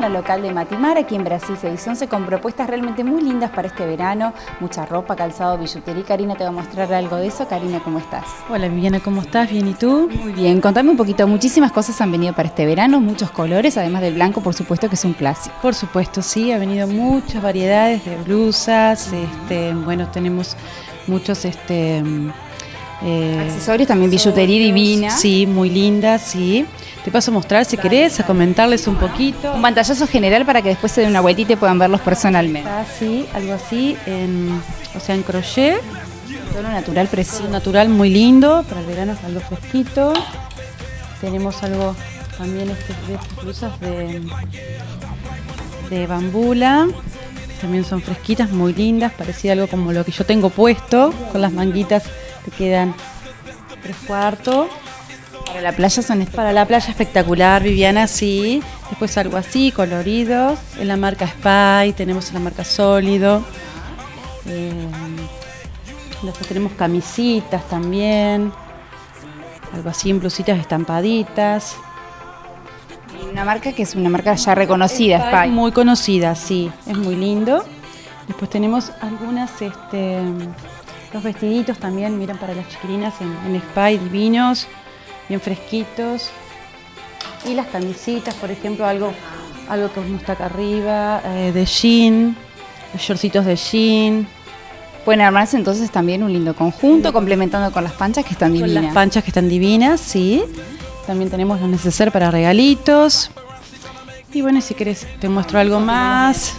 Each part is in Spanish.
local de Matimar, aquí en Brasil 611, con propuestas realmente muy lindas para este verano, mucha ropa, calzado, billutería. Karina te va a mostrar algo de eso. Karina, ¿cómo estás? Hola Viviana, ¿cómo estás? ¿Bien y tú? Muy bien, contame un poquito, muchísimas cosas han venido para este verano, muchos colores, además del blanco, por supuesto que es un clásico. Por supuesto, sí, ha venido muchas variedades de blusas, este, bueno, tenemos muchos este eh, accesorios, también billutería divina. Sí, muy linda, sí. Te paso a mostrar si querés, a comentarles un poquito. Un pantallazo general para que después se den una vueltita y puedan verlos personalmente. Así, algo así, en, o sea, en crochet. Tono natural precioso. Natural muy lindo, para el verano algo fresquito. Tenemos algo también este, de estas blusas de, de bambula. También son fresquitas, muy lindas, parecía algo como lo que yo tengo puesto, con las manguitas te quedan tres cuartos. Para la playa son para la playa espectacular, Viviana, sí. Después algo así, coloridos. En la marca Spy, tenemos la marca Sólido. Eh, después tenemos camisitas también. Algo así, en blusitas estampaditas. Una marca que es una marca ya reconocida, Spy. Muy conocida, sí. Es muy lindo. Después tenemos algunas este, los vestiditos también, miren, para las chiquilinas en, en Spy, divinos, bien fresquitos. Y las camisitas, por ejemplo, algo, algo que os acá arriba, eh, de jean, los shortcitos de jean. Pueden armarse entonces también un lindo conjunto, complementando con las panchas que están divinas. Con las panchas que están divinas, sí. También tenemos lo necesario para regalitos. Y bueno, si querés te muestro algo más.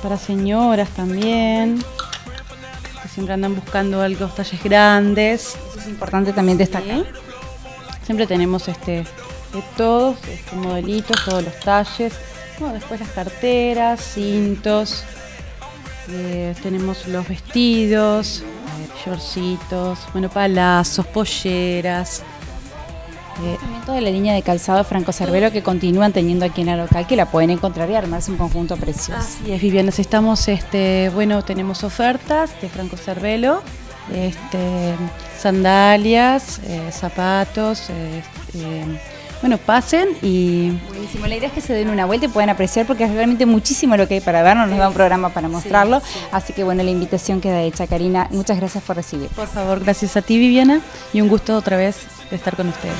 para señoras también siempre andan buscando algo, talles grandes. Eso es importante también destacar. Siempre tenemos este de todos, este, modelitos, todos los talles. después las carteras, cintos. Eh, tenemos los vestidos, shortcitos, bueno, palazos, polleras. Eh, toda la línea de calzado Franco Cervelo que continúan teniendo aquí en el local, que la pueden encontrar y armarse un conjunto precioso. Así es, Viviana, estamos, este, bueno, tenemos ofertas de Franco Cervelo, este, sandalias, eh, zapatos, este, bueno, pasen y... Buenísimo, la idea es que se den una vuelta y puedan apreciar porque es realmente muchísimo lo que hay para ver, no nos da un programa para mostrarlo, así que bueno, la invitación queda hecha, Karina, muchas gracias por recibir. Por favor, gracias a ti Viviana y un gusto otra vez de estar con ustedes.